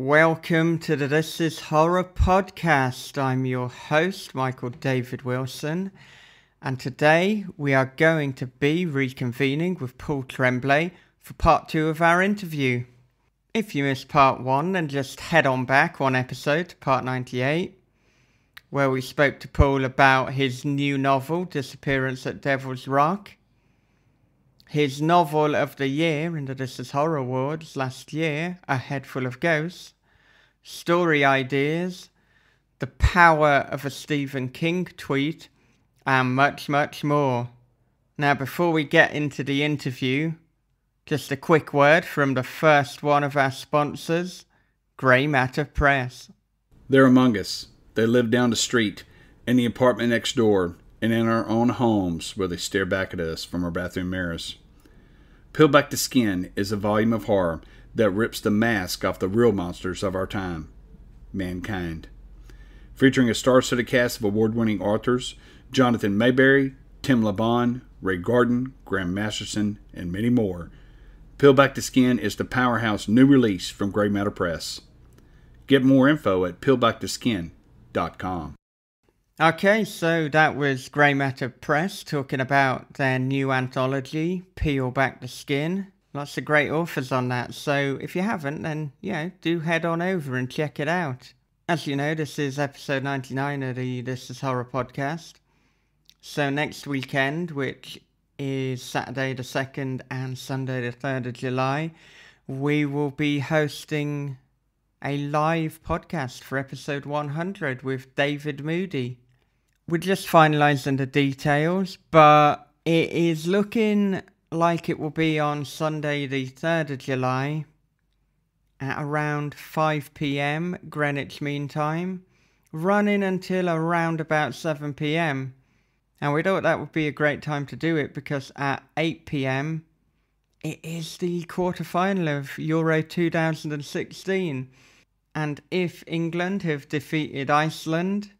welcome to the This Is Horror podcast. I'm your host, Michael David Wilson, and today we are going to be reconvening with Paul Tremblay for part two of our interview. If you missed part one, then just head on back one episode to part 98, where we spoke to Paul about his new novel, Disappearance at Devil's Rock his novel of the year in the This Is Horror Awards last year, A Head Full of Ghosts, story ideas, the power of a Stephen King tweet, and much, much more. Now, before we get into the interview, just a quick word from the first one of our sponsors, Grey Matter Press. They're among us. They live down the street, in the apartment next door, and in our own homes where they stare back at us from our bathroom mirrors. Peel Back the Skin is a volume of horror that rips the mask off the real monsters of our time mankind. Featuring a star studded cast of award winning authors Jonathan Maberry, Tim Lebbon, Ray Garton, Graham Masterson, and many more. Peel Back the Skin is the powerhouse new release from Grey Matter Press. Get more info at peelbacktheskin.com. Okay, so that was Grey Matter Press talking about their new anthology, Peel Back the Skin. Lots of great authors on that, so if you haven't, then, yeah, do head on over and check it out. As you know, this is episode 99 of the This Is Horror podcast. So next weekend, which is Saturday the 2nd and Sunday the 3rd of July, we will be hosting a live podcast for episode 100 with David Moody we're just finalising the details, but it is looking like it will be on Sunday, the 3rd of July, at around 5 pm Greenwich Mean Time, running until around about 7 pm. And we thought that would be a great time to do it because at 8 pm it is the quarter final of Euro 2016. And if England have defeated Iceland,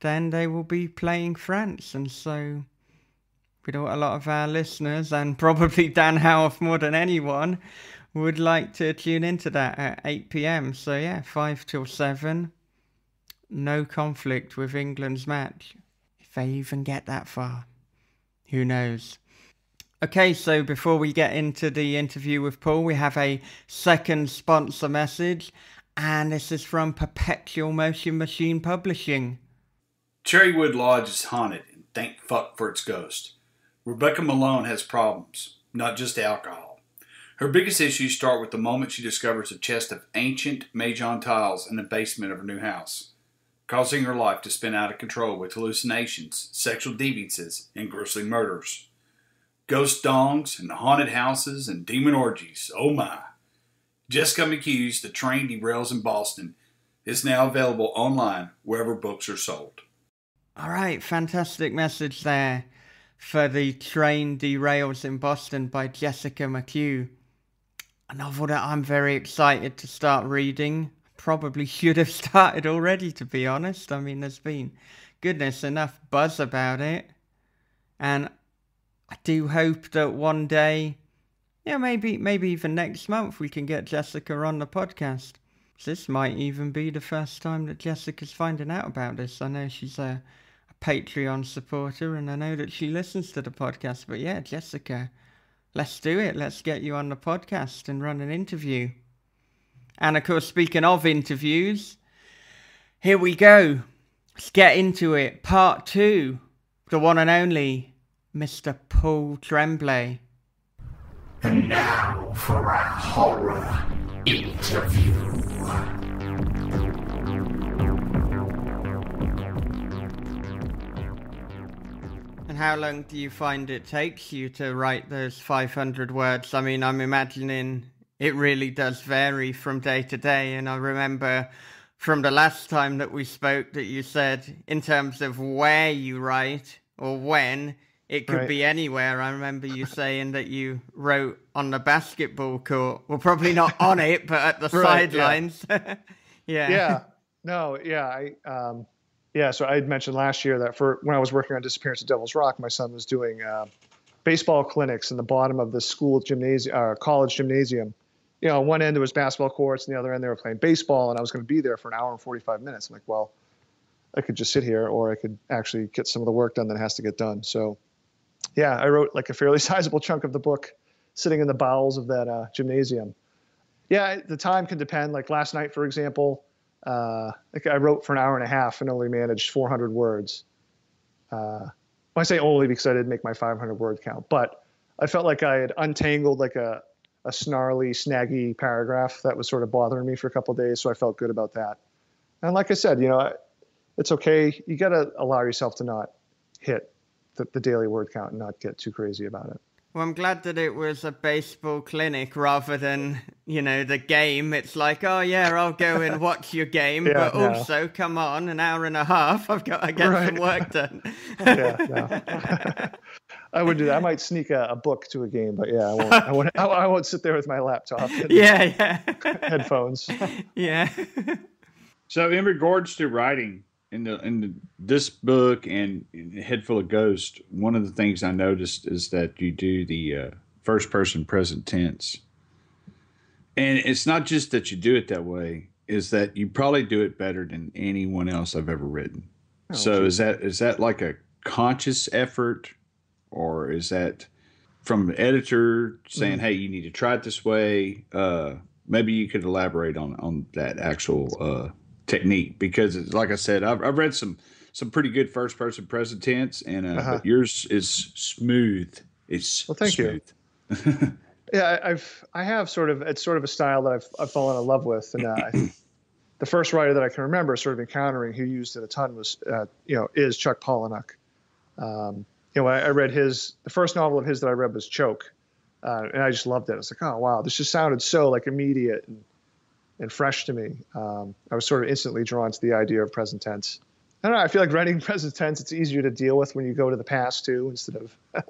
then they will be playing France. And so we know a lot of our listeners, and probably Dan Howarth more than anyone, would like to tune into that at 8 pm. So, yeah, 5 till 7. No conflict with England's match. If they even get that far. Who knows? Okay, so before we get into the interview with Paul, we have a second sponsor message, and this is from Perpetual Motion Machine Publishing. Cherrywood Lodge is haunted, and thank fuck for its ghost. Rebecca Malone has problems, not just alcohol. Her biggest issues start with the moment she discovers a chest of ancient Mahjong tiles in the basement of her new house, causing her life to spin out of control with hallucinations, sexual deviances, and grisly murders. Ghost dongs and haunted houses and demon orgies, oh my. Jessica McHugh's The Train Derails in Boston is now available online wherever books are sold. All right, fantastic message there for the train derails in Boston by Jessica McHugh. A novel that I'm very excited to start reading. Probably should have started already, to be honest. I mean, there's been goodness enough buzz about it, and I do hope that one day, yeah, maybe maybe even next month, we can get Jessica on the podcast. This might even be the first time that Jessica's finding out about this. I know she's a Patreon supporter, and I know that she listens to the podcast. But yeah, Jessica, let's do it. Let's get you on the podcast and run an interview. And of course, speaking of interviews, here we go. Let's get into it. Part two, the one and only Mr. Paul Tremblay. And now for our horror interview. And how long do you find it takes you to write those 500 words? I mean, I'm imagining it really does vary from day to day. And I remember from the last time that we spoke that you said, in terms of where you write or when, it could right. be anywhere. I remember you saying that you wrote on the basketball court. Well, probably not on it, but at the right, sidelines. Yeah. yeah. Yeah. No, yeah. I, um, yeah, so I had mentioned last year that for when I was working on Disappearance at Devil's Rock, my son was doing uh, baseball clinics in the bottom of the school gymnasium, uh, college gymnasium, you know, one end there was basketball courts, and the other end they were playing baseball, and I was going to be there for an hour and 45 minutes. I'm like, well, I could just sit here, or I could actually get some of the work done that has to get done. So, yeah, I wrote like a fairly sizable chunk of the book sitting in the bowels of that uh, gymnasium. Yeah, the time can depend. Like last night, for example, uh, I wrote for an hour and a half and only managed 400 words. Uh, I say only because I didn't make my 500 word count, but I felt like I had untangled like a, a snarly, snaggy paragraph that was sort of bothering me for a couple days. So I felt good about that. And like I said, you know, it's okay. You got to allow yourself to not hit the, the daily word count and not get too crazy about it. Well, I'm glad that it was a baseball clinic rather than, you know, the game. It's like, oh, yeah, I'll go and watch your game, yeah, but no. also, come on, an hour and a half, I've got to get right. some work done. yeah, no. I would do that. I might sneak a, a, book to a game, but yeah, I won't, I won't, I won't sit there with my laptop. yeah, yeah. headphones. Yeah. so, in regards to writing, in the in the, this book and Head Full of Ghosts, one of the things I noticed is that you do the uh, first person present tense, and it's not just that you do it that way; is that you probably do it better than anyone else I've ever written. Oh, so geez. is that is that like a conscious effort, or is that from an editor saying, mm "Hey, you need to try it this way"? Uh, maybe you could elaborate on on that actual. Uh, technique because it's like I said, I've, I've read some some pretty good first person present tense, and uh, uh-huh. yours is smooth. It's well, thank smooth. you. yeah, I've I have sort of it's sort of a style that I've I've fallen in love with, and uh, the first writer that I can remember sort of encountering who used it a ton was uh, you know is Chuck Palahniuk. Um, you know, I, I, read his the first novel of his that I read was Choke, uh, and I just loved it. I was like, oh wow, this just sounded so like immediate and and fresh to me. Um, I was sort of instantly drawn to the idea of present tense. I don't know. I feel like writing present tense, it's easier to deal with when you go to the past too, instead of,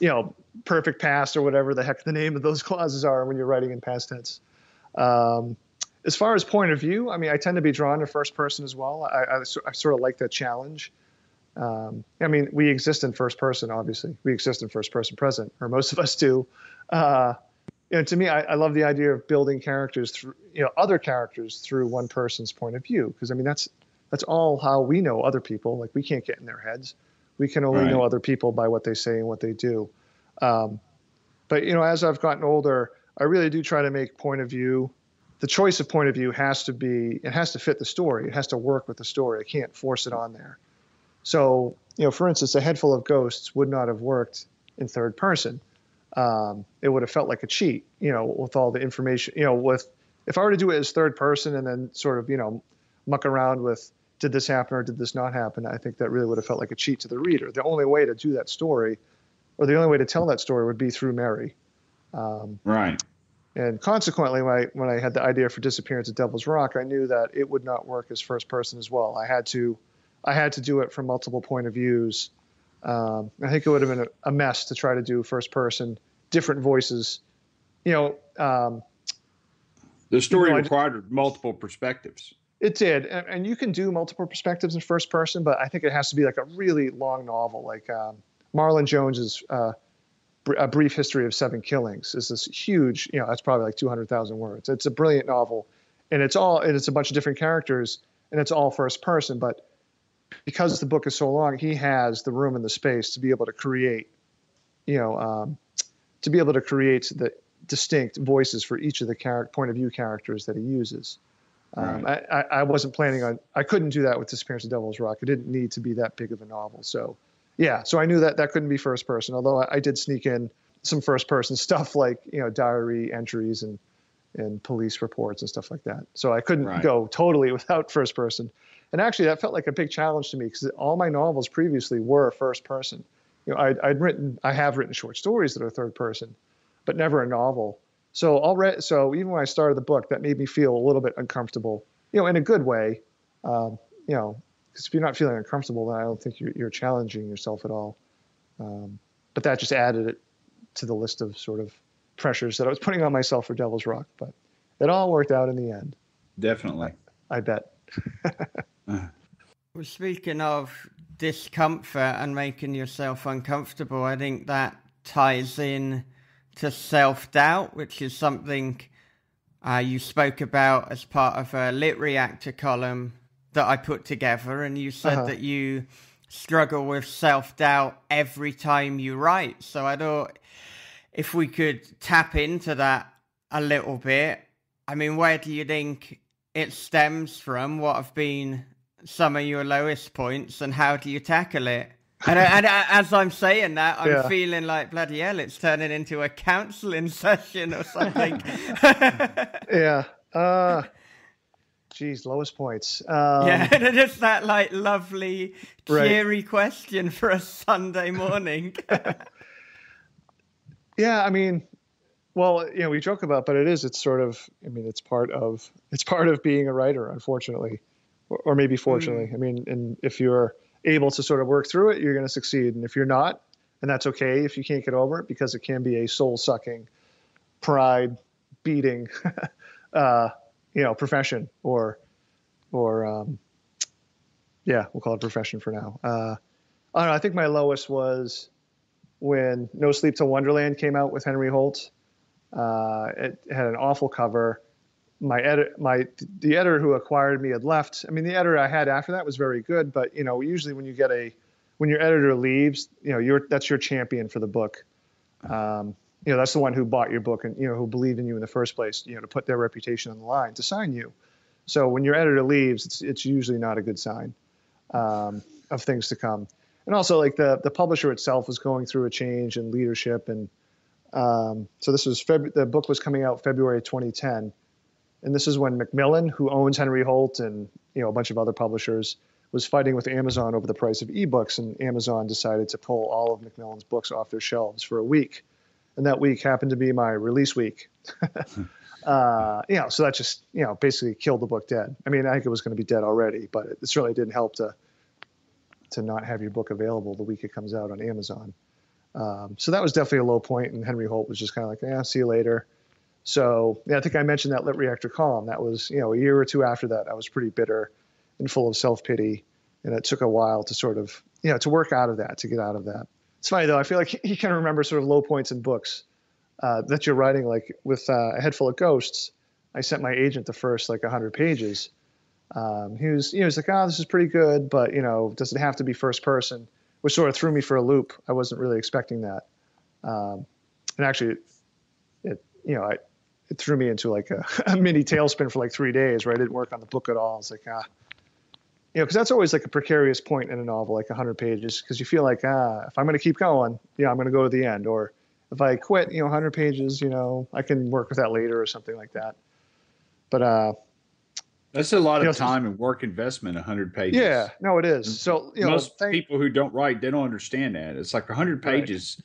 you know, perfect past or whatever the heck the name of those clauses are when you're writing in past tense. Um, as far as point of view, I mean, I tend to be drawn to first person as well. I, I, I sort of like that challenge. Um, I mean, we exist in first person, obviously. We exist in first person present, or most of us do. Uh, you know, to me, I, I, love the idea of building characters through, you know, other characters through one person's point of view. Because I mean, that's that's all how we know other people. Like we can't get in their heads. We can only right. know other people by what they say and what they do. Um, but you know, as I've gotten older, I really do try to make point of view. The choice of point of view has to be, it has to fit the story. It has to work with the story. I can't force it on there. So, you know, for instance, a head full of ghosts would not have worked in third person um, it would have felt like a cheat, you know, with all the information, you know, with if I were to do it as third person and then sort of, you know, muck around with did this happen or did this not happen, I think that really would have felt like a cheat to the reader. The only way to do that story, or the only way to tell that story, would be through Mary. Um, right. And consequently, when I, when I had the idea for Disappearance at Devil's Rock, I knew that it would not work as first person as well. I had to, I had to do it from multiple point of views. Um, I think it would have been a, a, mess to try to do first person different voices. You know, um, the story you know, required just, multiple perspectives. It did, and, and, you can do multiple perspectives in first person, but I think it has to be like a really long novel, like um, Marlon James's uh, A Brief History of Seven Killings. is this huge, you know, that's probably like two hundred thousand words. It's a brilliant novel, and it's all and it's a bunch of different characters, and it's all first person, but because the book is so long, he has the room and the space to be able to create, you know, um, to be able to create the distinct voices for each of the character point of view characters that he uses. Um, right. I, I, wasn't planning on. I couldn't do that with Disappearance of Devil's Rock. It didn't need to be that big of a novel. So, yeah. So I knew that that couldn't be first person. Although I, I did sneak in some first person stuff like you know diary entries and and police reports and stuff like that. So I couldn't right. go totally without first person. And actually, that felt like a big challenge to me because all my novels previously were first person you know, I'd, I'd, written, I have written short stories that are third person, but never a novel. So already, so even when I started the book, that made me feel a little bit uncomfortable, you know, in a good way. Um, you know, because if you're not feeling uncomfortable, then I don't think you're, you're challenging yourself at all. Um, but that just added it to the list of sort of pressures that I was putting on myself for Devil's Rock. But it all worked out in the end. Definitely. I, I bet. well, speaking of discomfort and making yourself uncomfortable, I think that ties in to self doubt, which is something uh, you spoke about as part of a LitReactor column that I put together, and you said Uh-huh. that you struggle with self doubt every time you write. So I thought if we could tap into that a little bit, I mean, where do you think it stems from? What have been some of your lowest points, and how do you tackle it? And, and as I'm saying that, I'm Yeah. feeling like bloody hell, it's turning into a counselling session or something. Yeah. Uh, geez, lowest points. Um, yeah, just that like lovely, Right. cheery question for a Sunday morning. Yeah, I mean, well, you know, we joke about, but it is. It's sort of. I mean, it's part of. It's part of being a writer, unfortunately, or, or maybe fortunately. I mean, and if you're able to sort of work through it, you're going to succeed. And if you're not, and that's okay if you can't get over it, because it can be a soul-sucking, pride-beating, uh, you know, profession, or, or, um, yeah, we'll call it profession for now. Uh, I don't know. I think my lowest was when No Sleep till Wonderland came out with Henry Holt. Uh, it had an awful cover. My edit, my the editor who acquired me had left. I mean, the editor I had after that was very good, but you know, usually when you get a when your editor leaves, you know, you're that's your champion for the book. Um, you know, that's the one who bought your book and you know who believed in you in the first place. You know, to put their reputation on the line to sign you. So when your editor leaves, it's it's usually not a good sign um, of things to come and also like the the publisher itself was going through a change in leadership and um, so this was Feb- the book was coming out February 2010 and this is when Macmillan who owns Henry Holt and you know a bunch of other publishers was fighting with Amazon over the price of ebooks and Amazon decided to pull all of Macmillan's books off their shelves for a week and that week happened to be my release week uh, you know so that just you know basically killed the book dead I mean I think it was going to be dead already but it certainly didn't help to to not have your book available the week it comes out on Amazon. Um, so that was definitely a low point, and Henry Holt was just kind of like, "Yeah, see you later." So yeah, I think I mentioned that LitReactor column. That was you know a year or two after that. I was pretty bitter and full of self pity, and it took a while to sort of you know to work out of that, to get out of that. It's funny though. I feel like he, you can remember sort of low points in books uh, that you're writing. Like with uh, a head full of ghosts, I sent my agent the first like 100 pages. Um, he was, you know, he's like, oh, this is pretty good, but you know, does it have to be first person? Which sort of threw me for a loop. I wasn't really expecting that. Um, and actually, it, it, you know, I, it threw me into like a, a mini tailspin for like three days where I didn't work on the book at all. It's like, ah, you know, because that's always like a precarious point in a novel, like 100 pages, because you feel like, ah, if I'm going to keep going, yeah, I'm going to go to the end. Or if I quit, you know, 100 pages, you know, I can work with that later or something like that. But, uh, That's a lot You of know, time and work investment. hundred pages. yeah, no, it is. So, you know, most thank- people who don't write, they don't understand that. It's like hundred Right. pages,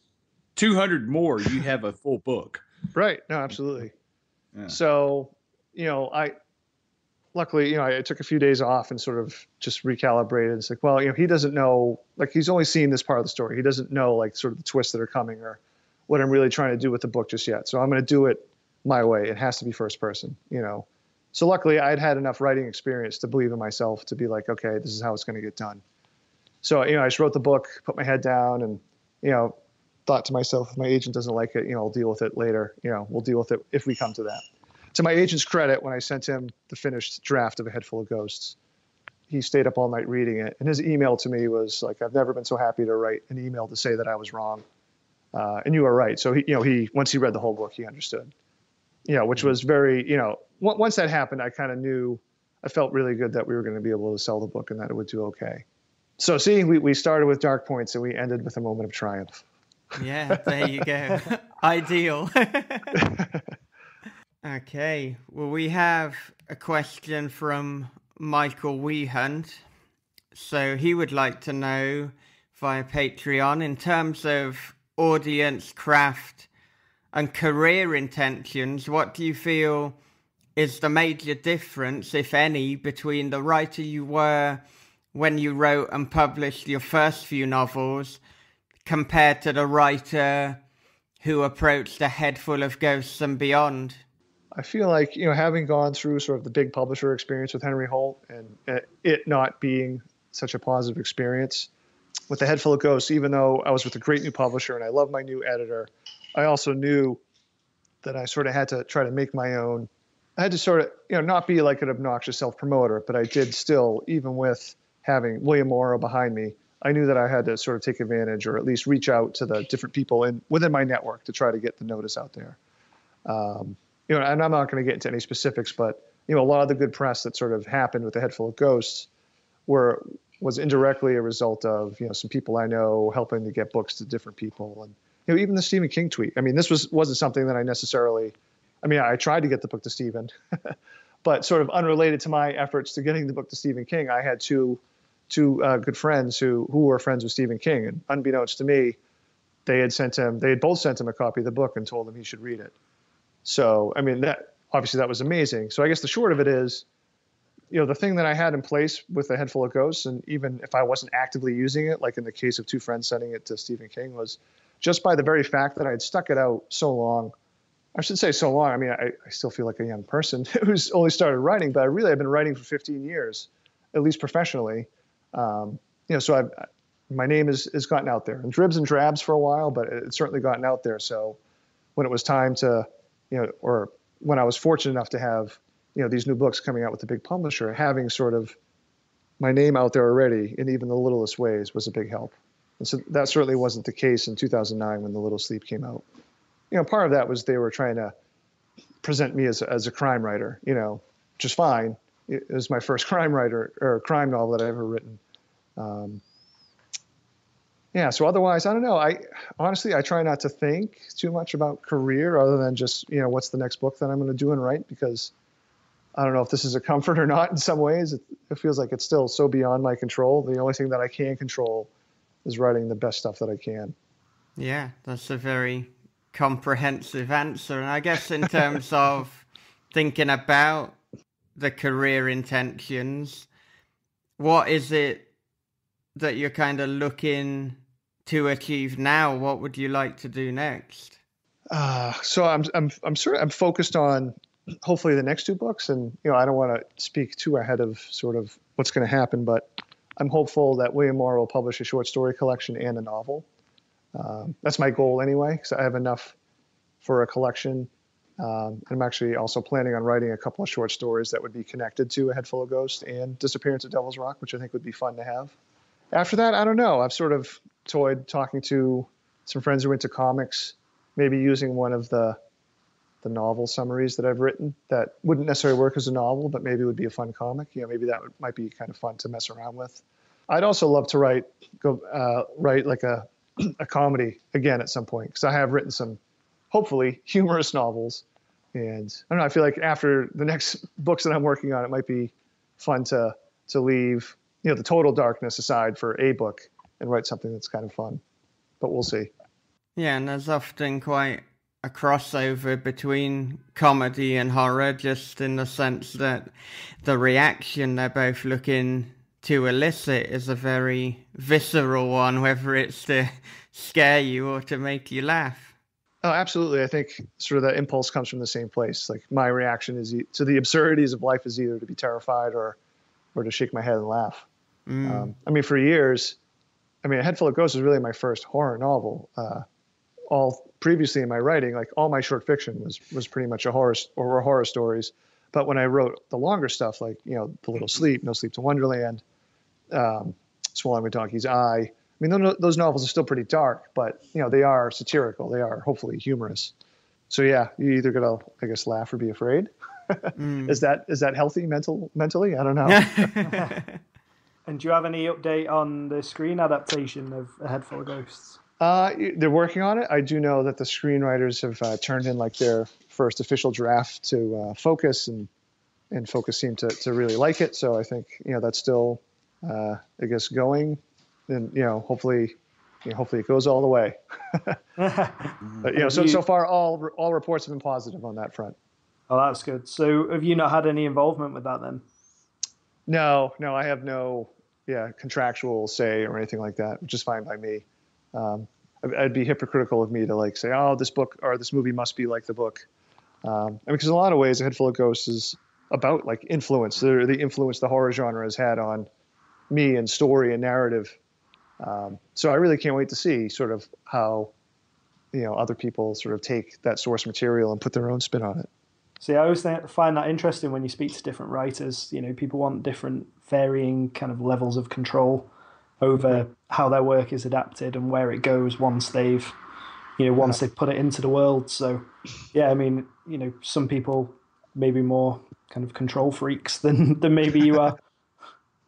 two hundred more. You have a full book. Right. No, absolutely. So, you know, I luckily, you know, I took a few days off and sort of just recalibrated. It's like, well, you know, he doesn't know, like, he's only seen this part of the story. He doesn't know, like, sort of the twists that are coming or what I'm really trying to do with the book just yet. So I'm going to do it my way. It has to be first person, you know. So luckily, I'd had enough writing experience to believe in myself to be like, okay, this is how it's going to get done. So, you know, I just wrote the book, put my head down, and, you know, thought to myself, if my agent doesn't like it, you know, I'll deal with it later. You know, we'll deal with it if we come to that. To my agent's credit, when I sent him the finished draft of A Head Full of Ghosts, he stayed up all night reading it. And his email to me was like, I've never been so happy to write an email to say that I was wrong. Uh, and you were right. So he, you know, he, once he read the whole book, he understood, you know, which was very, you know, on- once that happened, I kind of knew, I felt really good that we were going to be able to sell the book and that it would do okay. So see, we, we started with dark points and we ended with a moment of triumph. Yeah, there you go. Ideal. okay, well, we have a question from Michael Wehunt. So he would like to know via Patreon in terms of audience craft and career intentions, what do you feel is the major difference, if any, between the writer you were when you wrote and published your first few novels compared to the writer who approached a head full of ghosts and beyond? I feel like you know, having gone through sort of the big publisher experience with Henry Holt and uh, it not being such a positive experience with a head full of ghosts, even though I was with a great new publisher and I love my new editor, I also knew that I sort of had to try to make my own I had to sort of, you know, not be like an obnoxious self promoter, but I did still, even with having William Morrow behind me, I knew that I had to sort of take advantage or at least reach out to the different people in within my network to try to get the notice out there. Um, you know, and I'm not going to get into any specifics, but you know, a lot of the good press that sort of happened with the Head Full of Ghosts were was indirectly a result of you know some people I know helping to get books to different people, and you know even the Stephen King tweet. I mean, this was wasn't something that I necessarily. I mean, I tried to get the book to Stephen, but sort of unrelated to my efforts to getting the book to Stephen King, I had two two uh, good friends who who were friends with Stephen King, and unbeknownst to me, they had sent him. They had both sent him a copy of the book and told him he should read it. So, I mean, that obviously that was amazing. So, I guess the short of it is, you know, the thing that I had in place with a head full of ghosts, and even if I wasn't actively using it, like in the case of two friends sending it to Stephen King, was just by the very fact that I had stuck it out so long. I should say so long. I mean, I, I still feel like a young person who's only started writing, but I really have been writing for 15 years, at least professionally. Um, you know, so I've, my name is has gotten out there, and dribs and drabs for a while, but it's certainly gotten out there. So when it was time to you know, or when I was fortunate enough to have, you know, these new books coming out with the big publisher, having sort of my name out there already in even the littlest ways was a big help. And so that certainly wasn't the case in 2009 when The Little Sleep came out. You know, part of that was they were trying to present me as a, as a crime writer, you know, just fine. It was my first crime writer or crime novel that I ever written. Um, yeah so otherwise i don't know. I honestly i try not to think too much about career other than just you know what's the next book that i'm going to do and write because i don't know if this is a comfort or not in some ways. It, it, feels like it's still so beyond my control. The only thing that i can control is writing the best stuff that i can. Yeah that's a very comprehensive answer. And i guess in terms of thinking about the career intentions what is it that you're kind of looking to achieve now? What would you like to do next? Uh, so I'm I'm I'm sort of I'm focused on hopefully the next two books, and you know I don't want to speak too ahead of sort of what's going to happen, but I'm hopeful that William Morrow will publish a short story collection and a novel. Um, that's my goal anyway, because I have enough for a collection. Um, I'm actually also planning on writing a couple of short stories that would be connected to A Head Full of Ghosts and Disappearance at Devil's Rock, which I think would be fun to have. After that, I don't know. I've sort of toyed talking to some friends who are into comics, maybe using one of the the novel summaries that I've written that wouldn't necessarily work as a novel, but maybe would be a fun comic. You know, maybe that would, might be kind of fun to mess around with. I'd also love to write go uh, write like a a comedy again at some point because I have written some hopefully humorous novels, and I don't know. I feel like after the next books that I'm working on, it might be fun to to leave you know the total darkness aside for a book and write something that's kind of fun. But we'll see. Yeah, and there's often quite a crossover between comedy and horror, just in the sense that the reaction they're both looking to elicit is a very visceral one, whether it's to scare you or to make you laugh. Oh, absolutely. I think sort of that impulse comes from the same place. Like my reaction is to the absurdities of life is either to be terrified or, or to shake my head and laugh. Mm. Um, I mean, for years, I mean, A Head Full of Ghosts was really my first horror novel. Uh, all previously in my writing, like all my short fiction was was pretty much a horror or horror stories. But when I wrote the longer stuff, like you know, The Little Sleep, No Sleep till Wonderland, um, Swallowing a Donkey's Eye. I mean, those novels are still pretty dark, but you know, they are satirical. They are hopefully humorous. So yeah, you either gotta, I guess, laugh or be afraid. mm. Is that is that healthy mental mentally? I don't know. And do you have any update on the screen adaptation of A Head Full of Ghosts? Uh, they're working on it. I do know that the screenwriters have uh, turned in like their first official draft to uh, Focus, and and Focus seemed to, to really like it. So I think you know that's still, uh, I guess, going, and you know, hopefully, you know, hopefully it goes all the way. but you know, so so far all all reports have been positive on that front. Oh, that's good. So have you not had any involvement with that then? No, no, I have no yeah contractual say or anything like that, which is fine by me. Um, I'd be hypocritical of me to like say, oh, this book or this movie must be like the book. Um, I mean, because in a lot of ways, A Head Full of Ghosts is about like influence, the, the influence the horror genre has had on me and story and narrative. Um, so I really can't wait to see sort of how, you know, other people sort of take that source material and put their own spin on it. See, I always think, find that interesting when you speak to different writers. You know, people want different, varying kind of levels of control over mm-hmm. how their work is adapted and where it goes once they've, you know, once they've put it into the world. So, yeah, I mean, you know, some people maybe more kind of control freaks than than maybe you are.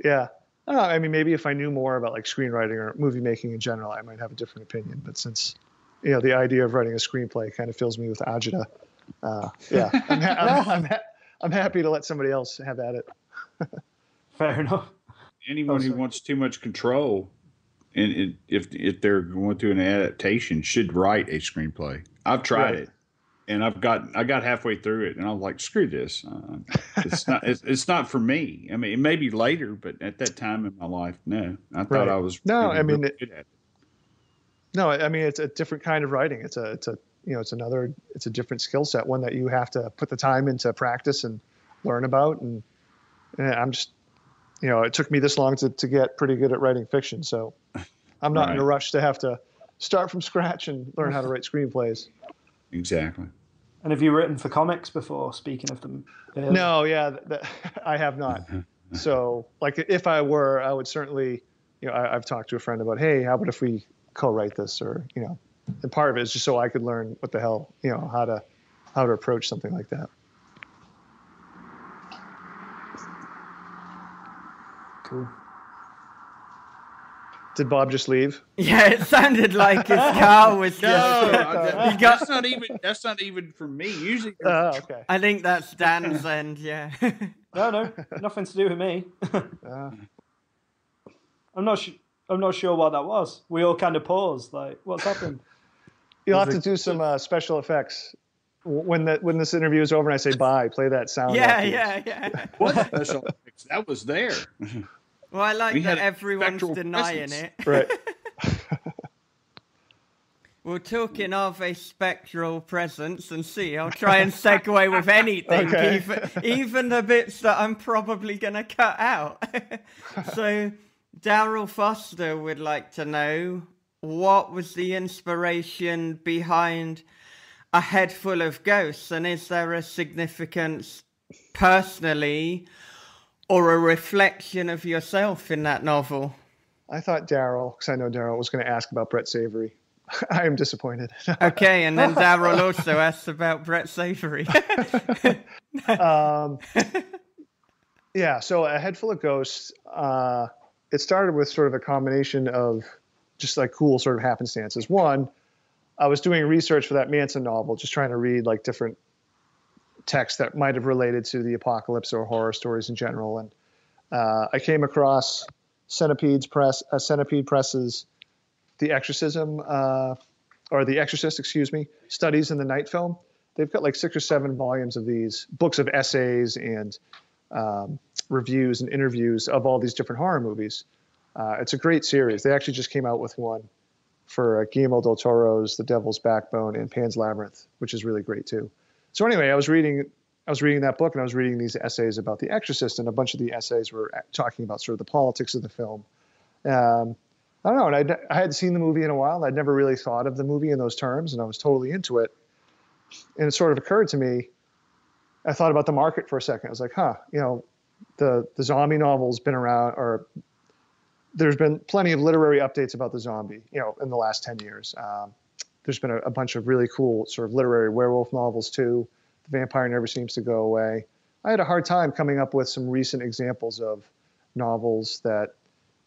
Yeah. Know, I mean, maybe if I knew more about like screenwriting or movie making in general, I might have a different opinion. But since, you know, the idea of writing a screenplay kind of fills me with agita, uh, yeah, I'm, ha- I'm, I'm, ha- I'm happy to let somebody else have at it. Fair enough. Anyone Oh, who wants too much control, and it, if if they're going through an adaptation, should write a screenplay. I've tried Right. it, and I've got I got halfway through it, and I was like, screw this. Uh, it's not it's, it's not for me. I mean, it may be later, but at that time in my life, no. I thought Right. I was No, really, I mean, really it- good at it. No, I I mean it's a different kind of writing. It's a it's a you know it's another it's a different skill set, one that you have to put the time into practice and learn about. And, and I'm just you know it took me this long to to get pretty good at writing fiction, so I'm not in a rush to have to start from scratch and learn how to write screenplays. exactly. And have you written for comics before? Speaking of them, earlier? No, yeah, th- th- I have not. So, like, if I were, I would certainly, you know, I, I've talked to a friend about, hey, how about if we co-write this, or you know, and part of it is just so I could learn what the hell, you know, how to, how to approach something like that. Cool. Did Bob just leave? Yeah, it sounded like his car was No, just. that- that's not even that's not even for me. Usually, there's a okay. I think that's Dan's end. Yeah. No, no, nothing to do with me. Uh, I'm not. Sh- I'm not sure what that was. We all kind of paused. Like, what's happened? You'll have to do some uh, special effects when that when this interview is over and I say bye. Play that sound. yeah, afterwards. yeah, yeah. what special effects? That was there. Well, I like We that everyone's denying presence. it. Right. Well, talking of a spectral presence, and see, I'll try and segue with anything, Okay. even, even the bits that I'm probably going to cut out. so, Daryl Foster would like to know what was the inspiration behind A Head Full of Ghosts, and is there a significance personally or a reflection of yourself in that novel? I thought Daryl, because I know Daryl was going to ask about Brett Savory. I am disappointed. Okay, and then Daryl also asked about Brett Savory. um, yeah, so a head full of ghosts. Uh, it started with sort of a combination of just like cool sort of happenstances. One, I was doing research for that Manson novel, just trying to read like different texts that might have related to the apocalypse or horror stories in general, and uh, I came across Centipede's press, uh, Centipede Press's The Exorcism, uh, or The Exorcist, excuse me, studies in the night film they've got like six or seven volumes of these books of essays and um, reviews and interviews of all these different horror movies. Uh, it's a great series. They actually just came out with one for uh, Guillermo del Toro's The Devil's Backbone and Pan's Labyrinth, which is really great too. So anyway, I was reading I was reading that book and I was reading these essays about The Exorcist, and a bunch of the essays were talking about sort of the politics of the film. Um, I don't know, and I'd, I hadn't seen the movie in a while. I'd never really thought of the movie in those terms, and I was totally into it and it sort of occurred to me. I thought about the market for a second. I was like, huh, you know, the the zombie novel's been around, or there's been plenty of literary updates about the zombie, you know, in the last ten years. Um, there's been a, a bunch of really cool sort of literary werewolf novels too. The vampire never seems to go away. I had a hard time coming up with some recent examples of novels that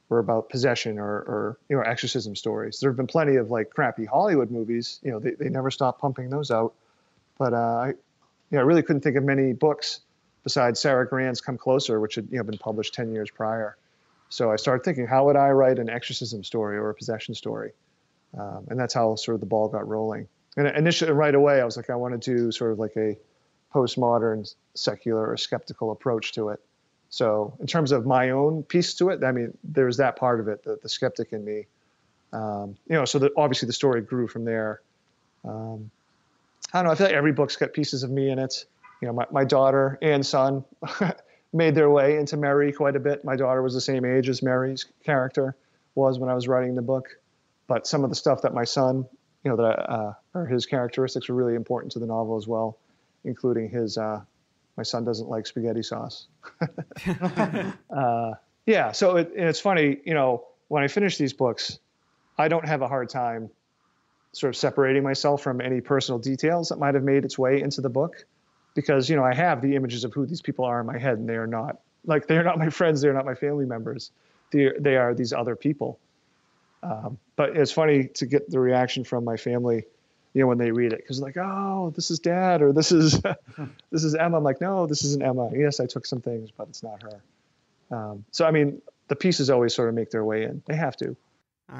were about possession or, or you know exorcism stories. There have been plenty of like crappy Hollywood movies. You know, they, they never stop pumping those out. But uh, I, know, I really couldn't think of many books besides Sara Gran's Come Closer, which had you know been published ten years prior. So I started thinking, how would I write an exorcism story or a possession story? Um, and that's how sort of the ball got rolling. And initially, right away, I was like, I want to do sort of like a postmodern, secular, or skeptical approach to it. So in terms of my own piece to it, I mean, there's that part of it, the, the skeptic in me. Um, you know, so that obviously the story grew from there. Um, I don't know. I feel like every book's got pieces of me in it. You know, my, my daughter and son made their way into Mary quite a bit. My daughter was the same age as Mary's character was when I was writing the book. But some of the stuff that my son, you know, that uh, or his characteristics were really important to the novel as well. including his. Uh, my son doesn't like spaghetti sauce. uh, yeah, so it, it's funny, you know, when I finish these books, I don't have a hard time sort of separating myself from any personal details that might have made its way into the book because you know I have the images of who these people are in my head and they are not like they're not my friends they're not my family members. They they are these other people. Um, but it's funny to get the reaction from my family you know when they read it because like oh this is dad or this is this is Emma. I'm like no this isn't Emma. Yes I took some things but it's not her. Um, so I mean the pieces always sort of make their way in. They have to.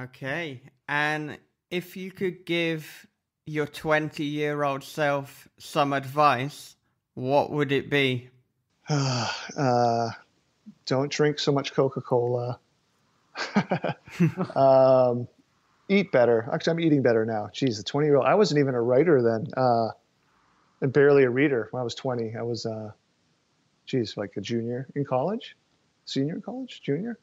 Okay. And if you could give your 20 year old self some advice, what would it be? uh, don't drink so much Coca Cola. um, eat better. Actually, I'm eating better now. Geez, the 20 year old. I wasn't even a writer then, uh, and barely a reader when I was 20. I was, uh, geez, like a junior in college, senior in college, junior.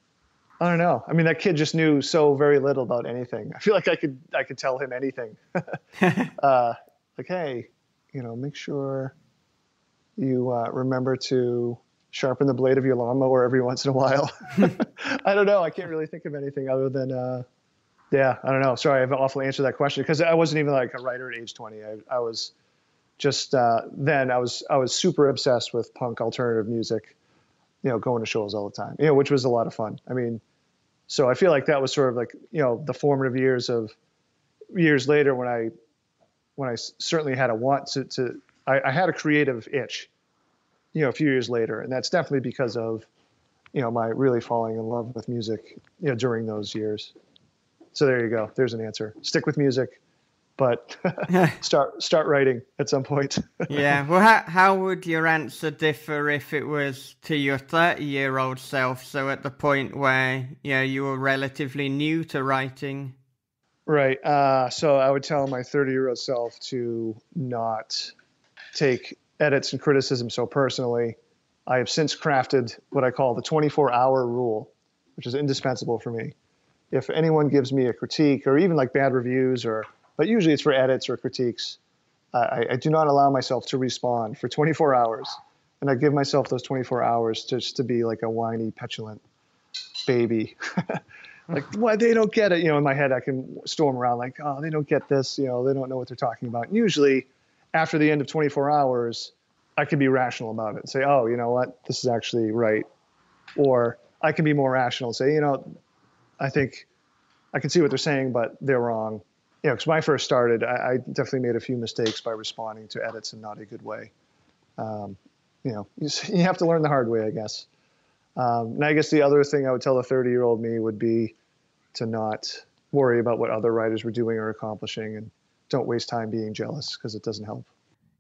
I don't know. I mean, that kid just knew so very little about anything. I feel like I could I could tell him anything. uh, like, hey, you know, make sure you uh, remember to sharpen the blade of your lawnmower every once in a while. I don't know. I can't really think of anything other than, uh, yeah, I don't know. Sorry, I've awfully answered that question because I wasn't even like a writer at age 20. I, I was just uh, then I was I was super obsessed with punk alternative music you know, going to shows all the time, you know, which was a lot of fun. I mean, so I feel like that was sort of like, you know, the formative years of years later when I, when I certainly had a want to, to I, I had a creative itch, you know, a few years later. And that's definitely because of, you know, my really falling in love with music, you know, during those years. So there you go. There's an answer. Stick with music but start start writing at some point. yeah. Well, how how would your answer differ if it was to your thirty year old self? So at the point where you know you were relatively new to writing. Right. Uh, so I would tell my thirty year old self to not take edits and criticism so personally. I have since crafted what I call the 24 hour rule, which is indispensable for me. If anyone gives me a critique or even like bad reviews or but usually it's for edits or critiques. I, I, do not allow myself to respond for 24 hours, and I give myself those 24 hours just to be like a whiny, petulant baby. like, why they don't get it? You know, in my head, I can storm around like, oh, they don't get this. You know, they don't know what they're talking about. And usually, after the end of 24 hours, I can be rational about it and say, oh, you know what, this is actually right, or I can be more rational and say, you know, I think I can see what they're saying, but they're wrong you know, because when I first started, I, I, definitely made a few mistakes by responding to edits in not a good way. Um, you know, you, you, have to learn the hard way, I guess. Um, and I guess the other thing I would tell a 30 year old me would be to not worry about what other writers were doing or accomplishing and don't waste time being jealous because it doesn't help.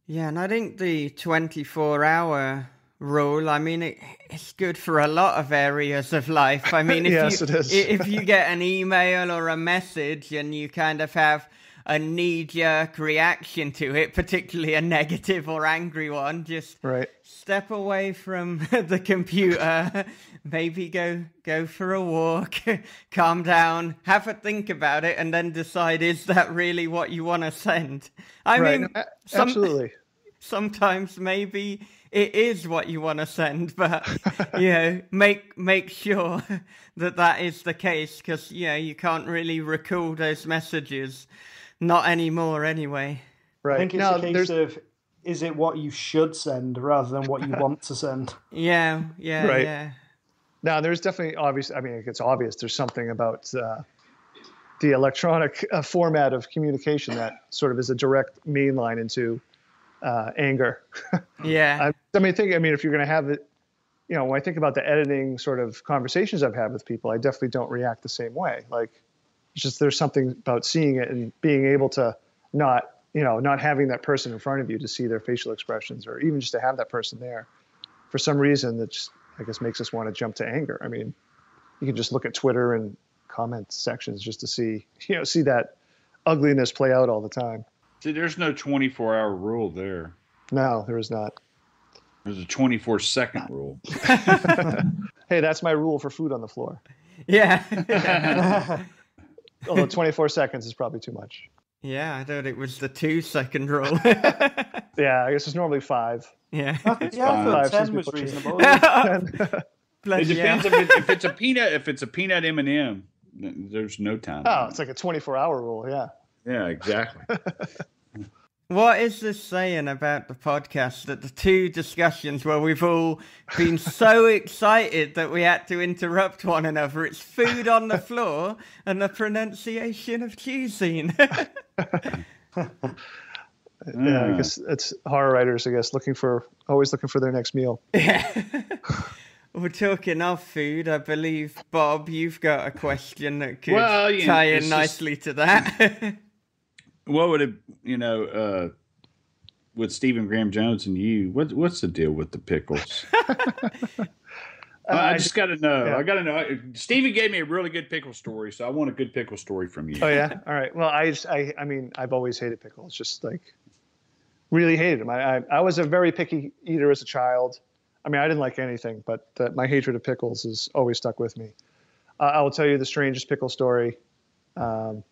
Yeah, and I think the 24 hour rule. I mean, it, it's good for a lot of areas of life. I mean, if yes, you, if you get an email or a message and you kind of have a knee jerk reaction to it, particularly a negative or angry one, just right. step away from the computer, maybe go go for a walk, calm down, have a think about it, and then decide is that really what you want to send? I right. mean, no, absolutely. Some, sometimes maybe it is what you want to send, but you know, make make sure that that is the case because you know you can't really recall those messages, not anymore anyway. Right. I think it's no, a case there's... of is it what you should send rather than what you want to send. Yeah, yeah, right. yeah. Now, there's definitely obvious. I mean, it's obvious. There's something about uh, the electronic uh, format of communication that sort of is a direct main line into uh, anger. yeah. I, I, mean, think. I mean, if you're going to have it, you know, when I think about the editing sort of conversations I've had with people, I definitely don't react the same way. Like, it's just there's something about seeing it and being able to not, you know, not having that person in front of you to see their facial expressions, or even just to have that person there, for some reason that just I guess makes us want to jump to anger. I mean, you can just look at Twitter and comment sections just to see, you know, see that ugliness play out all the time. See, there's no 24 hour rule there. No, there is not. There's a 24 second rule. hey, that's my rule for food on the floor. Yeah. Although 24 seconds is probably too much. Yeah, I thought it was the two second rule. Yeah, I guess it's normally five. yeah. I yeah, I Five since was reasonable. yeah. It depends hell. if, it, if it's a peanut. If it's a peanut M and m there's no time. oh, it's like a 24 hour rule. Yeah. yeah, exactly. What is this saying about the podcast that the two discussions where we've all been so excited that we had to interrupt one another? It's food on the floor and the pronunciation of choosing. Yeah, I guess it's horror writers. I guess looking for always looking for their next meal. Yeah. We're talking of food. I believe, Bob, you've got a question that could Well, yeah, tie it's in just- nicely to that. What would it? You know, uh, with Stephen Graham Jones and you, what what's the deal with the pickles? I I- just got to know. yeah. I got to know. Stephen gave me a really good pickle story, so I want a good pickle story from you. Oh yeah. All right. Well, I just, I I mean I've always hated pickles. Just like really hated them. I I, I was a very picky eater as a child. I mean I didn't like anything, but uh, my hatred of pickles has always stuck with me. Uh, I will tell you the strangest pickle story. Um,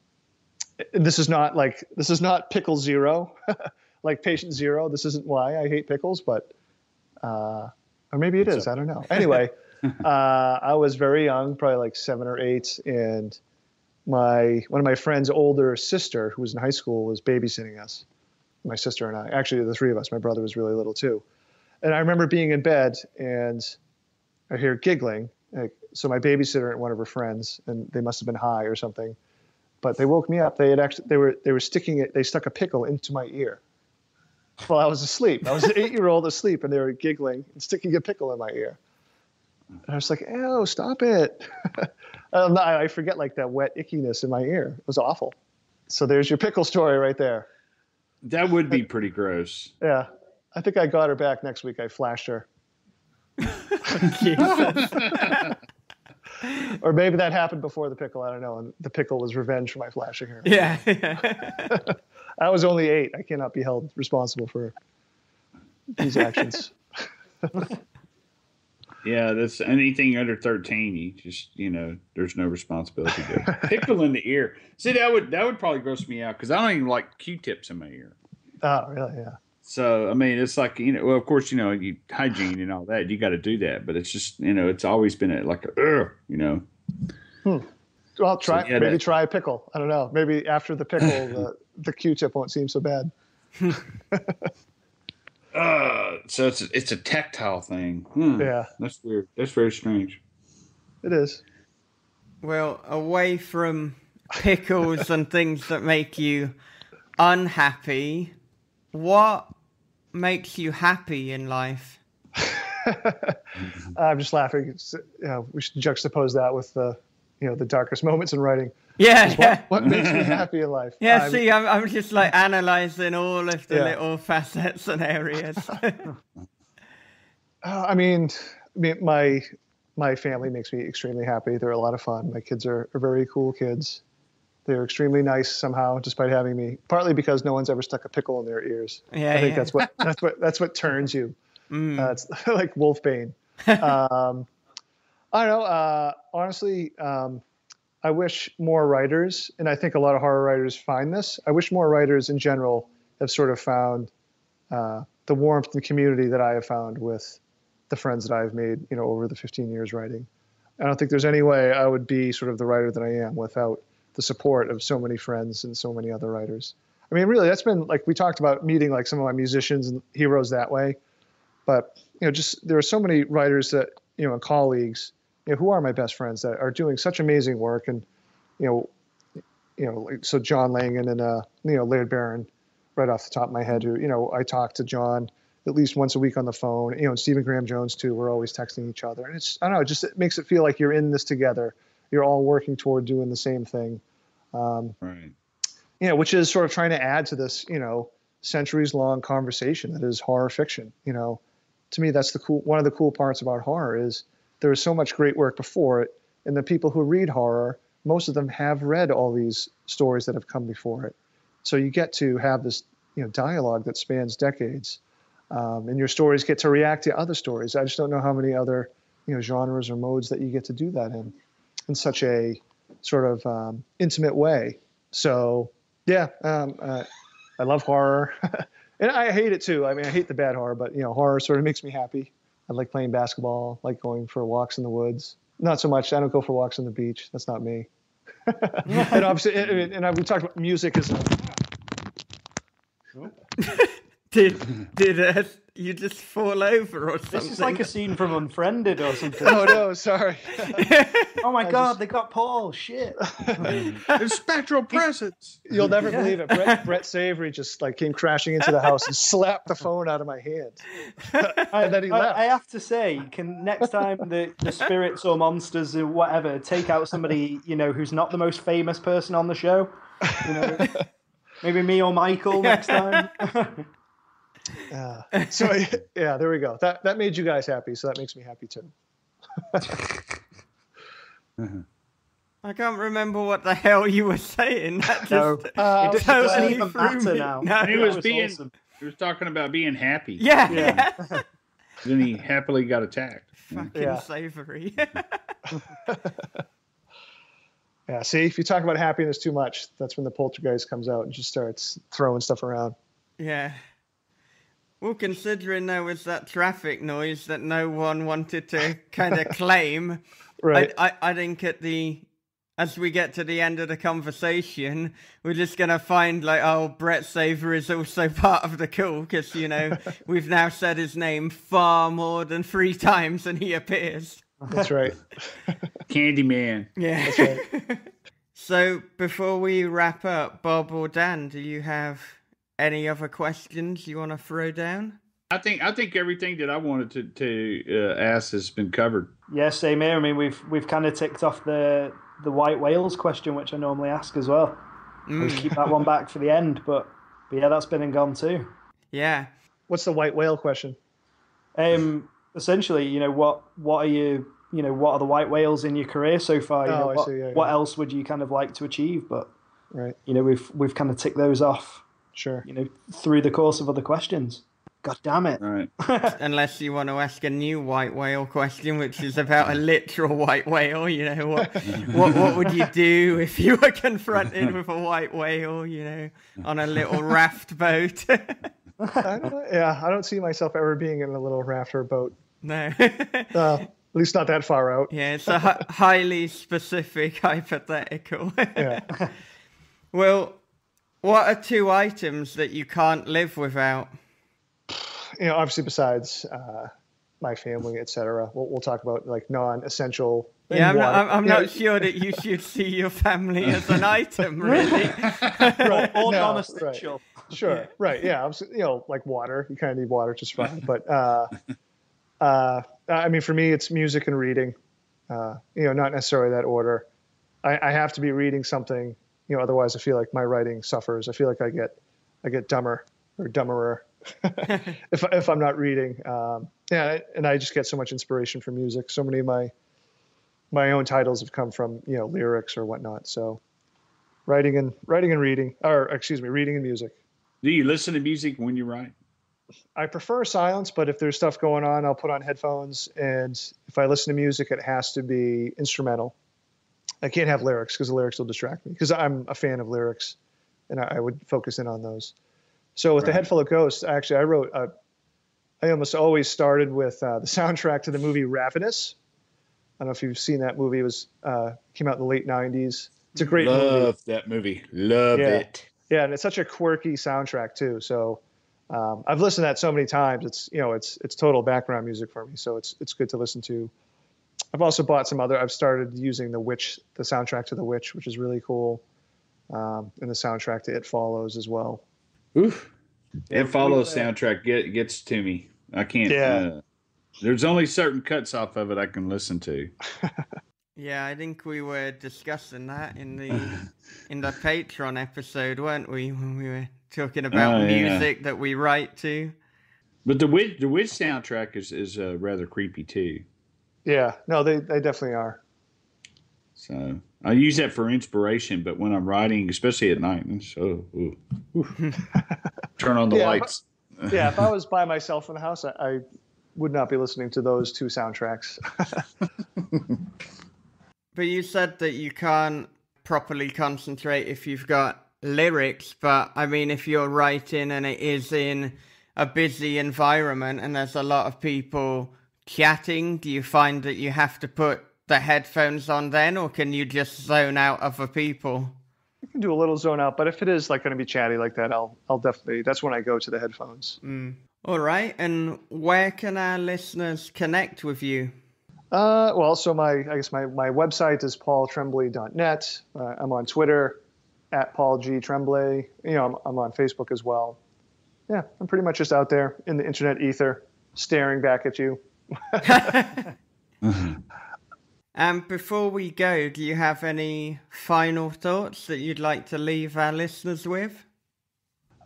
this is not like this is not pickle zero, like patient zero. This isn't why I hate pickles, but uh, or maybe it is. I don't know. Anyway, uh, I was very young, probably like seven or eight, and my one of my friend's older sister, who was in high school, was babysitting us. My sister and I, actually the three of us. My brother was really little too, and I remember being in bed and I hear giggling. Like, so my babysitter and one of her friends, and they must have been high or something, but they woke me up. They had actually they were they were sticking it. They stuck a pickle into my ear while I was asleep. I was an eight year old asleep, and they were giggling and sticking a pickle in my ear. And I was like, "Oh, stop it!" Um, I I forget like that wet ickiness in my ear. It was awful. So there's your pickle story right there. That would be pretty gross. Yeah, I think I got her back next week. I flashed her, Jesus. or maybe that happened before the pickle. I don't know. And the pickle was revenge for my flashing her. yeah. I was only eight. I cannot be held responsible for these actions. Yeah, that's anything under thirteen. You just you know, there's no responsibility there. Pickle in the ear. See, that would that would probably gross me out because I don't even like Q-tips in my ear. oh, really? Yeah. So I mean, it's like you know, well, of course, you know, you hygiene and all that. You got to do that, but it's just you know, it's always been a, like a, Ugh, you know. Well, try yeah, maybe that- try a pickle. I don't know. Maybe after the pickle, the, the Q-tip won't seem so bad. Uh, so it's it's a tactile thing. Hmm. Yeah, That's weird. That's very strange. it is. Well, away from pickles and things that make you unhappy, what makes you happy in life? I'm just laughing. It's, you know, we should juxtapose that with the, you know, the darkest moments in writing. Yeah, yeah. What makes me happy in life? Yeah, I'm- see, I'm, I'm just like analyzing all of the Yeah. little facets and areas. Uh, I mean, I mean, my my family makes me extremely happy. They're a lot of fun. My kids are, are very cool kids. They're extremely nice somehow, despite having me. Partly because no one's ever stuck a pickle in their ears. Yeah, I think yeah. that's what that's what that's what turns you. Mm. Uh, it's like Wolfbane. um, I don't know. Uh, honestly, um, I wish more writers, and I think a lot of horror writers find this. I wish more writers in general have sort of found uh, the warmth and community that I have found with the friends that I've made, you know, over the 15 years writing. I don't think there's any way I would be sort of the writer that I am without the support of so many friends and so many other writers. I mean, really, that's been like we talked about meeting like some of my musicians and heroes that way, but you know, just there are so many writers that you know, and colleagues, you know, who are my best friends that are doing such amazing work, and you know, you know, like, so John Langan and uh, you know, Laird Barron, right off the top of my head, who you know, I talk to John at least once a week on the phone. You know, and Stephen Graham Jones too. We're always texting each other, and it's I don't know, it just it makes it feel like you're in this together. You're all working toward doing the same thing. Um, Right. you know, which is sort of trying to add to this, you know, centuries long conversation that is horror fiction. You know, to me, that's the cool, one of the cool parts about horror is there is so much great work before it. And the people who read horror, most of them have read all these stories that have come before it. So you get to have this, you know, dialogue that spans decades. Um, and your stories get to react to other stories. I just don't know how many other, you know, genres or modes that you get to do that in, in such a sort of um, intimate way. So Yeah, um, uh, I love horror, and I hate it too. I mean, I hate the bad horror, but you know, horror sort of makes me happy. I like playing basketball, like going for walks in the woods. Not so much. I don't go for walks on the beach. That's not me. and obviously, and, and I, we talked about music as Did did uh, you just fall over or something? This is like a scene from Unfriended or something. oh no, sorry. oh my god, they got Paul. Shit. It's spectral presence. You'll never believe it. Brett, Brett Savory just like came crashing into the house and slapped the phone out of my hand, and then he I, left. I have to say, can next time the, the spirits or monsters or whatever take out somebody you know who's not the most famous person on the show? You know, maybe me or Michael next time. Uh, so yeah, there we go. That that made you guys happy, so that makes me happy too. I can't remember what the hell you were saying. That just No. Uh, it doesn't totally even threw matter me. now. No. He That was being awesome. he was talking about being happy. Yeah, Yeah. yeah. Then he happily got attacked. Fucking Yeah. savory. Yeah, see, if you talk about happiness too much, that's when the poltergeist comes out and just starts throwing stuff around. yeah. Well, considering there was that traffic noise that no one wanted to kind of claim, Right. I, I, I think at the as we get to the end of the conversation, we're just gonna find like, oh, Brett Savory is also part of the call because you know we've now said his name far more than three times and he appears. That's right. Candyman. Yeah. That's right. so before we wrap up, Bob or Dan, do you have any other questions you want to throw down? I think I think everything that I wanted to to uh, ask has been covered. Yeah, same here. I mean, we've we've kind of ticked off the the white whales question, which I normally ask as well. We keep that one back for the end, but but yeah, that's been and gone too. Yeah. What's the white whale question? Um, essentially, you know, what what are you, you know, what are the white whales in your career so far? You Oh, know, I what, see, yeah, what yeah. else would you kind of like to achieve? But Right. you know, we've we've kind of ticked those off, Sure. you know, through the course of other questions. God damn it! All right. Unless you want to ask a new white whale question, which is about a literal white whale. You know, what what what would you do if you were confronted with a white whale? You know, on a little raft boat. I don't, yeah, I don't see myself ever being in a little raft or boat. no. Uh, at least not that far out. Yeah, it's a highly specific hypothetical. Yeah. well, what are two items that you can't live without? You know, obviously besides uh, my family, etc. We'll, we'll talk about like non-essential. Yeah, I'm not. I'm, I'm not sure that you should see your family as an item, really. Right, Or no, non-essential. Sure. Right. Yeah. obviously, You know, like water. You kind of need water just fine. But uh, uh, I mean, for me, it's music and reading. Uh, you know, not necessarily that order. I, I have to be reading something. You know, otherwise, I feel like my writing suffers. I feel like I get, I get dumber or dumberer if if I'm not reading. Um, yeah, and I just get so much inspiration from music. So many of my my own titles have come from you know lyrics or whatnot. So writing and writing and reading, or excuse me, reading and music. Do you listen to music when you write? I prefer silence, but if there's stuff going on, I'll put on headphones. And if I listen to music, it has to be instrumental. I can't have lyrics because the lyrics will distract me because I'm a fan of lyrics and I, I would focus in on those. So with the Head Full of Ghosts, actually, I wrote, uh, I almost always started with uh, the soundtrack to the movie Ravenous. I don't know if you've seen that movie. It was uh, came out in the late 90s. It's a great movie. Love that movie. Love Yeah. it. Yeah, and it's such a quirky soundtrack too. So um, I've listened to that so many times. It's you know it's it's total background music for me. So it's it's good to listen to. I've also bought some other. I've started using the Witch, the soundtrack to the Witch, which is really cool, um, and the soundtrack to It Follows as well. Oof. It follows we, soundtrack get, gets to me. I can't. Yeah. Uh, there's only certain cuts off of it I can listen to. Yeah, I think we were discussing that in the in the Patreon episode, weren't we? When we were talking about Oh, yeah. music that we write to. But the witch, the witch soundtrack is is uh, rather creepy too. Yeah, no, they they definitely are. So I use that for inspiration. But when I'm writing, especially at night, it's, oh, ooh, ooh. turn on the Yeah, lights. Yeah, if I was by myself in the house, I, I would not be listening to those two soundtracks. But you said that you can't properly concentrate if you've got lyrics, but I mean, if you're writing and it is in a busy environment and there's a lot of people chatting, do you find that you have to put the headphones on then, or can you just zone out other people? I can do a little zone out, but if it is like going to be chatty like that, I'll I'll definitely that's when I go to the headphones. Mm. All right, and where can our listeners connect with you? Uh, well, so my I guess my, my website is paultremblay.net. Uh, I'm on Twitter at Paul G Tremblay. You know, I'm, I'm on Facebook as well. Yeah, I'm pretty much just out there in the internet ether, staring back at you. And before we go, do you have any final thoughts that you'd like to leave our listeners with?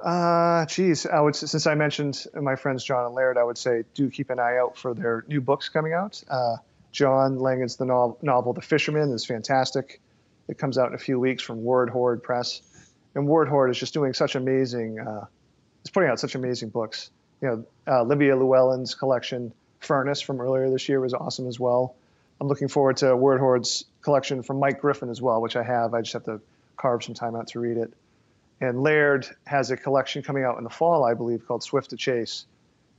Uh, geez, I would since I mentioned my friends John and Laird, I would say do keep an eye out for their new books coming out. Uh, John Langan's the novel, novel The Fisherman is fantastic. It comes out in a few weeks from Word Horde Press, and Word Horde is just doing such amazing. Uh, it's putting out such amazing books. You know, uh, Livia Llewellyn's collection Furnace from earlier this year was awesome as well. I'm looking forward to Word Horde's collection from Mike Griffin as well, which I have. I just have to carve some time out to read it. And Laird has a collection coming out in the fall, I believe, called Swift to Chase.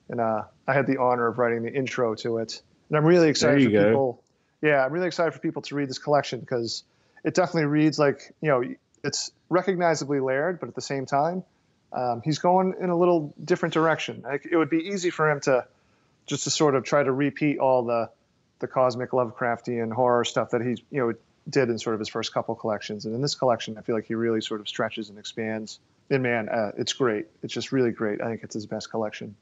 And uh, I had the honor of writing the intro to it. And I'm really excited for go. people. Yeah, I'm really excited for people to read this collection because it definitely reads like, you know, it's recognizably Laird, but at the same time, um, he's going in a little different direction. Like, it would be easy for him to just to sort of try to repeat all the the cosmic Lovecraftian horror stuff that he you know did in sort of his first couple collections. And in this collection, I feel like he really sort of stretches and expands. And man, uh, it's great. It's just really great. I think it's his best collection.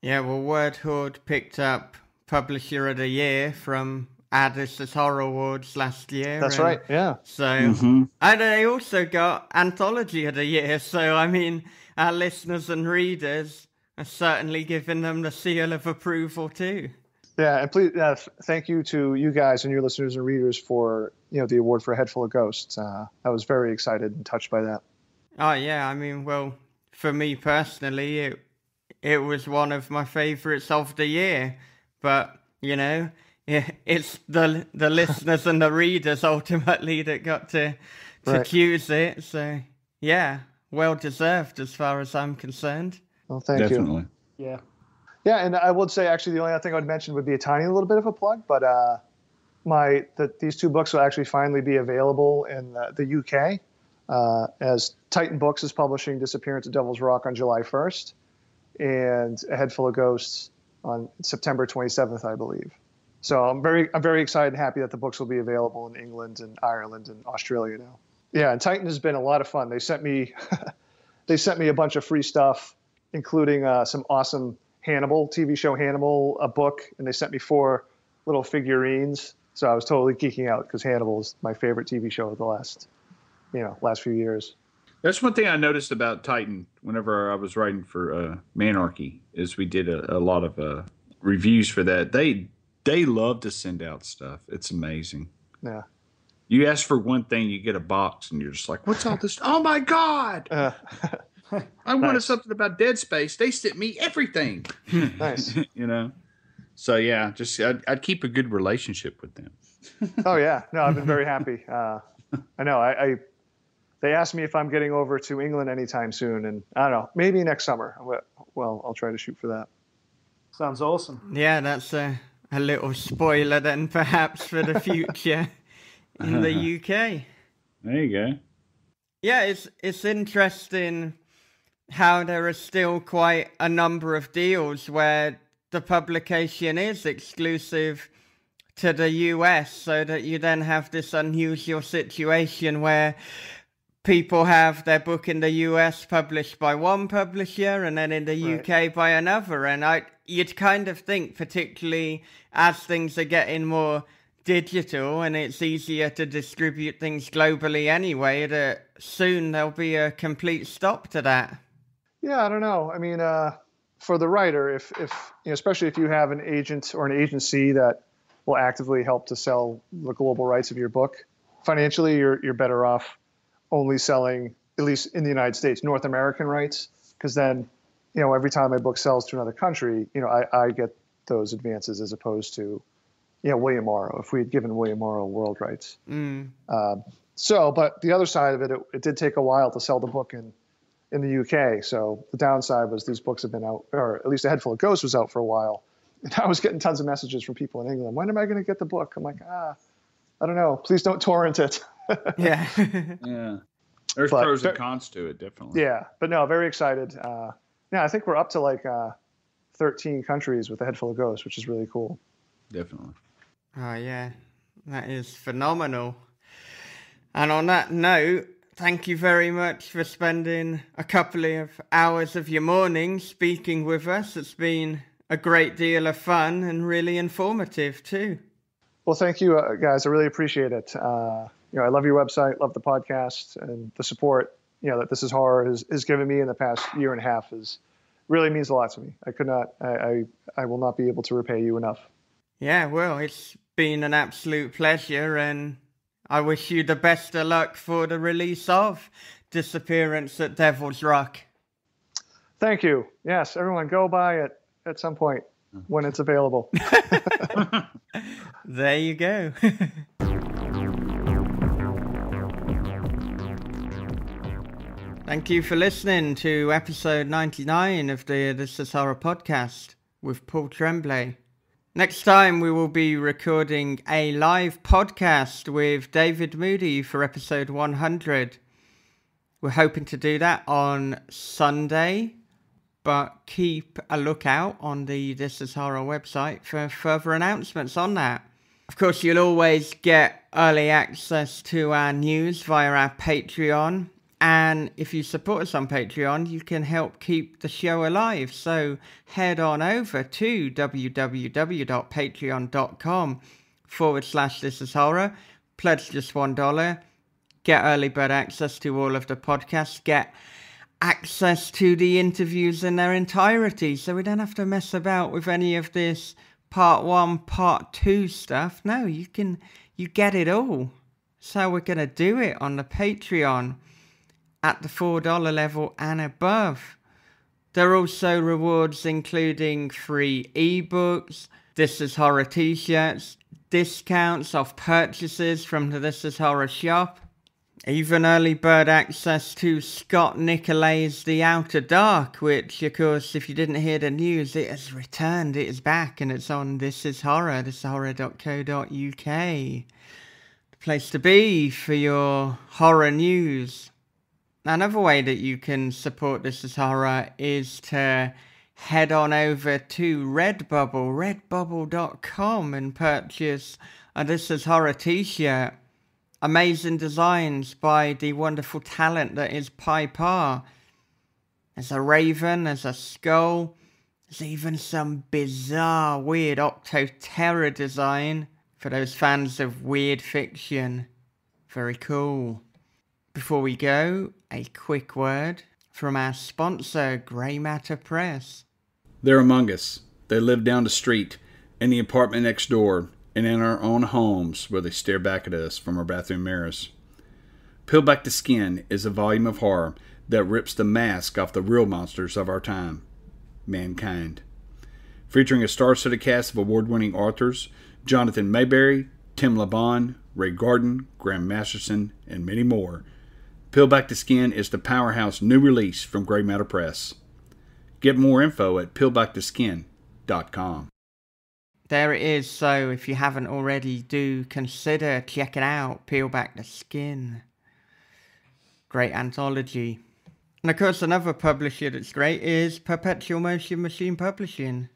Yeah, well, Word Horde picked up Publisher of the Year from This Is Horror Awards last year. That's right. Yeah. So, and they also got Anthology of the Year. So, I mean, our listeners and readers are certainly giving them the seal of approval too. Yeah, and please, uh, thank you to you guys and your listeners and readers for you know the award for a head full of ghosts. Uh, I was very excited and touched by that. Oh yeah, I mean, well, for me personally, it it was one of my favorites of the year. But you know, it, it's the the listeners and the readers ultimately that got to to Right. choose it. So yeah, well deserved as far as I'm concerned. Well, thank you. Definitely. Yeah. Yeah, and I would say actually the only other thing I would mention would be a tiny little bit of a plug, but uh, my that these two books will actually finally be available in the, the UK uh, as Titan Books is publishing Disappearance of Devil's Rock on July 1st, and A Head Full of Ghosts on September 27th, I believe. So I'm very I'm very excited and happy that the books will be available in England and Ireland and Australia now. Yeah, and Titan has been a lot of fun. They sent me they sent me a bunch of free stuff, including uh, some awesome Hannibal TV show Hannibal a book, and they sent me four little figurines. So I was totally geeking out because Hannibal is my favorite TV show of the last, you know, last few years. That's one thing I noticed about Titan whenever I was writing for uh, Manarchy is we did a, a lot of uh, reviews for that. They they love to send out stuff. It's amazing. Yeah. You ask for one thing, you get a box, and you're just like, "What's all this? Oh my god! Uh, I wanted something about Dead Space. They sent me everything." nice. you know. So yeah, just I'd, I'd keep a good relationship with them. Oh yeah. No, I've been very happy. Uh, I know. I, I they asked me if I'm getting over to England anytime soon, and I don't know, maybe next summer. Well, I'll try to shoot for that. Sounds awesome. Yeah, that's a a little spoiler then, perhaps for the future in the UK. There you go. Yeah, it's it's interesting how there are still quite a number of deals where the publication is exclusive to the US, so that you then have this unusual situation where people have their book in the US published by one publisher and then in the UK by another. And I you'd kind of think, particularly as things are getting more digital and it's easier to distribute things globally anyway, that soon there'll be a complete stop to that. Yeah, I don't know. I mean, uh, for the writer, if if you know, especially if you have an agent or an agency that will actively help to sell the global rights of your book, financially, you're you're better off only selling at least in the United States North American rights, because then, you know, every time my book sells to another country, you know, I, I get those advances as opposed to, you know, William Morrow. If we had given William Morrow world rights, Mm. um, so, but the other side of it, it, it did take a while to sell the book in in the UK. So the downside was these books have been out, or at least a head full of ghosts was out for a while. And I was getting tons of messages from people in England. When am I going to get the book? I'm like, ah, I don't know. Please don't torrent it. Yeah. Yeah. There's But- pros and cons to it, definitely. yeah, but no, very excited. Uh, yeah, I think we're up to like uh, 13 countries with a head full of ghosts, which is really cool. Definitely. oh, yeah. That is phenomenal. And on that note, thank you very much for spending a couple of hours of your morning speaking with us. It's been a great deal of fun and really informative, too. Well, thank you, uh, guys. I really appreciate it. Uh, you know, I love your website, love the podcast, and the support. You know that this is horror has, has given me in the past year and a half is really means a lot to me. I could not, I, I, I will not be able to repay you enough. Yeah, well, it's been an absolute pleasure, and I wish you the best of luck for the release of Disappearance at Devil's Rock. Thank you. Yes, everyone, go buy it at some point when it's available. There you go. Thank you for listening to episode 99 of the This Is Horror podcast with Paul Tremblay. Next time, we will be recording a live podcast with David Moody for episode 100. We're hoping to do that on Sunday, but keep a lookout on the This Is Horror website for further announcements on that. Of course, you'll always get early access to our news via our Patreon. And if you support us on Patreon, you can help keep the show alive. So head on over to www.patreon.com forward slash this is horror. Pledge just $1. Get early bird access to all of the podcasts. Get access to the interviews in their entirety. So we don't have to mess about with any of this part one, part two stuff. No, you can, you get it all. So we're going to do it on the Patreon at the $4 level and above. There are also rewards including free ebooks, This Is Horror t shirts, discounts off purchases from the This Is Horror shop, even early bird access to Scott Nicolay's The Outer Dark, which, of course, if you didn't hear the news, it has returned, it is back, and it's on This Is Horror, thisishorror.co.uk. The place to be for your horror news. Another way that you can support This Is Horror is to head on over to Redbubble, redbubble.com, and purchase a This Is Horror t shirt. Amazing designs by the wonderful talent that is Piper. There's a raven, there's a skull, there's even some bizarre, weird Octo Terror design for those fans of weird fiction. Very cool. Before we go, a quick word from our sponsor, Grey Matter Press. They're among us. They live down the street, in the apartment next door, and in our own homes where they stare back at us from our bathroom mirrors. Peel Back the Skin is a volume of horror that rips the mask off the real monsters of our time mankind. Featuring a star studded cast of award winning authors Jonathan Maberry, Tim Lebbon, Ray Garton, Graham Masterton, and many more. Peel Back the Skin is the powerhouse new release from Grey Matter Press. Get more info at peelbacktheskin.com. There it is, so if you haven't already, do consider checking out Peel Back the Skin. Great anthology. And of course, another publisher that's great is Perpetual Motion Machine Publishing.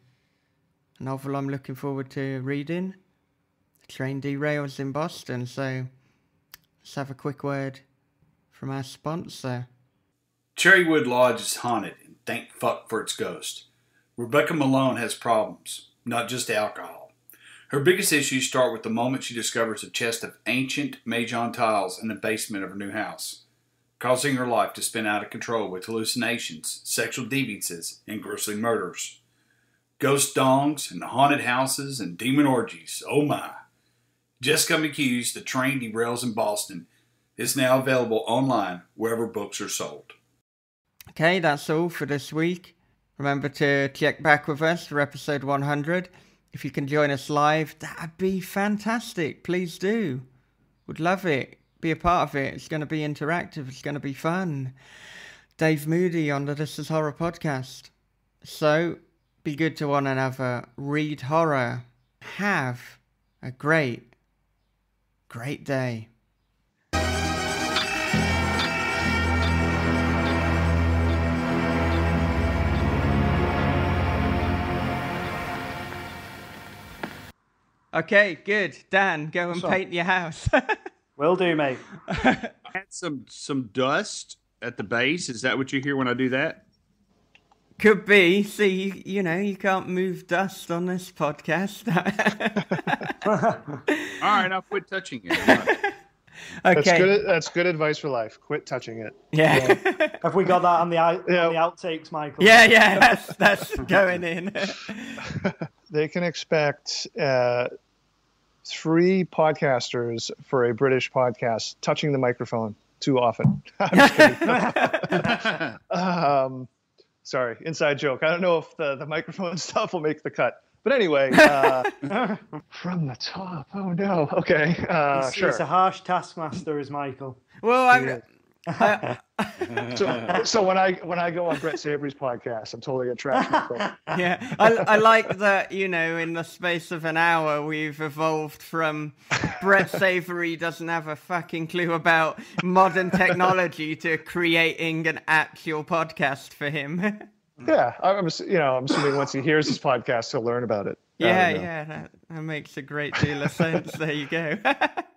A novel I'm looking forward to reading. The train derails in Boston, so let's have a quick word from our sponsor. Cherrywood Lodge is haunted, and thank fuck for its ghost. Rebecca Malone has problems, not just alcohol. Her biggest issues start with the moment she discovers a chest of ancient Mahjong tiles in the basement of her new house, causing her life to spin out of control with hallucinations, sexual deviances, and grisly murders. Ghost dongs and haunted houses and demon orgies, oh my. Jessica McHugh's The Train Derails in Boston is now available online wherever books are sold. Okay, that's all for this week. Remember to check back with us for episode 100. If you can join us live, that'd be fantastic. Please do. Would love it. be a part of it. It's going to be interactive. It's going to be fun. Dave Moody on the This Is Horror podcast. So be good to one another. Read horror. Have a great, great day. Okay, good. Dan, go and So- paint your house. Will do, mate. Add some some dust at the base. Is that what you hear when I do that? Could be. See, you, you know, you can't move dust on this podcast. All right, I'll quit touching it. okay. That's good. That's good advice for life. Quit touching it. Yeah. Have we got that on the, out- Yeah. the outtakes, Michael? yeah, yeah, that's that's going in. They can expect uh, three podcasters for a British podcast touching the microphone too often. I'm just kidding. um, sorry, inside joke. I don't know if the, the microphone stuff will make the cut. But anyway, uh, from the top. Oh no. Okay. Uh, He's, sure. he's a harsh taskmaster, is Michael. well, I'm, Yeah. So, so when I when I go on Brett Savory's podcast, I'm totally attracted yeah, I, I like that. You know, in the space of an hour, we've evolved from Brett Savory doesn't have a fucking clue about modern technology to creating an actual podcast for him. Yeah, I'm you know I'm assuming once he hears this podcast, he'll learn about it. Yeah, yeah, that, that makes a great deal of sense. there you go.